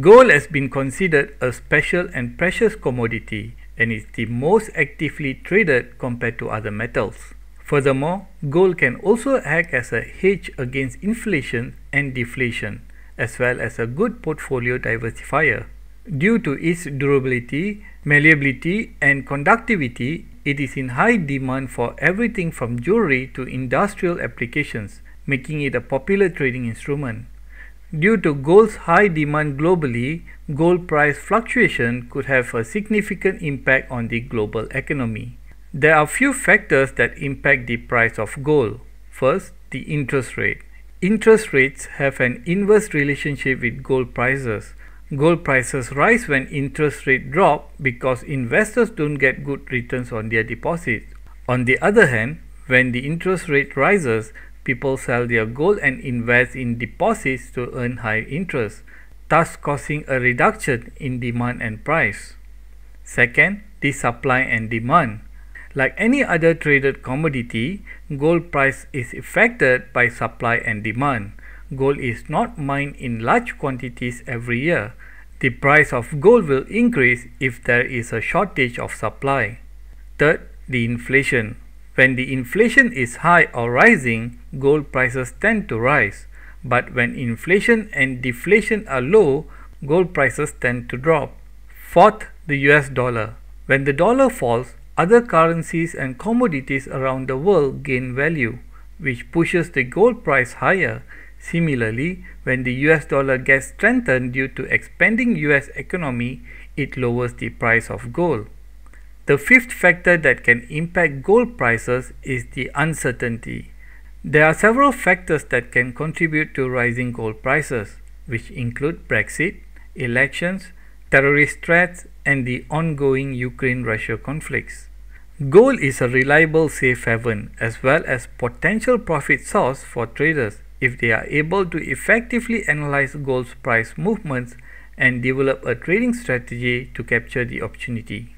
Gold has been considered a special and precious commodity and is the most actively traded compared to other metals. Furthermore, gold can also act as a hedge against inflation and deflation, as well as a good portfolio diversifier. Due to its durability, malleability, and conductivity, it is in high demand for everything from jewelry to industrial applications, making it a popular trading instrument. Due to gold's high demand globally, gold price fluctuation could have a significant impact on the global economy. There are few factors that impact the price of gold. First, the interest rate. Interest rates have an inverse relationship with gold prices. Gold prices rise when interest rate drop because investors don't get good returns on their deposits. On the other hand, when the interest rate rises, people sell their gold and invest in deposits to earn high interest, thus causing a reduction in demand and price. Second, the supply and demand. Like any other traded commodity, gold price is affected by supply and demand. Gold is not mined in large quantities every year. The price of gold will increase if there is a shortage of supply. Third, the inflation. When the inflation is high or rising, gold prices tend to rise. But when inflation and deflation are low, gold prices tend to drop. Fourth, the US dollar. When the dollar falls, other currencies and commodities around the world gain value, which pushes the gold price higher. Similarly, when the US dollar gets strengthened due to expanding US economy, it lowers the price of gold. The fifth factor that can impact gold prices is the uncertainty. There are several factors that can contribute to rising gold prices, which include Brexit, elections, terrorist threats, and the ongoing Ukraine-Russia conflicts. Gold is a reliable safe haven as well as potential profit source for traders if they are able to effectively analyze gold's price movements and develop a trading strategy to capture the opportunity.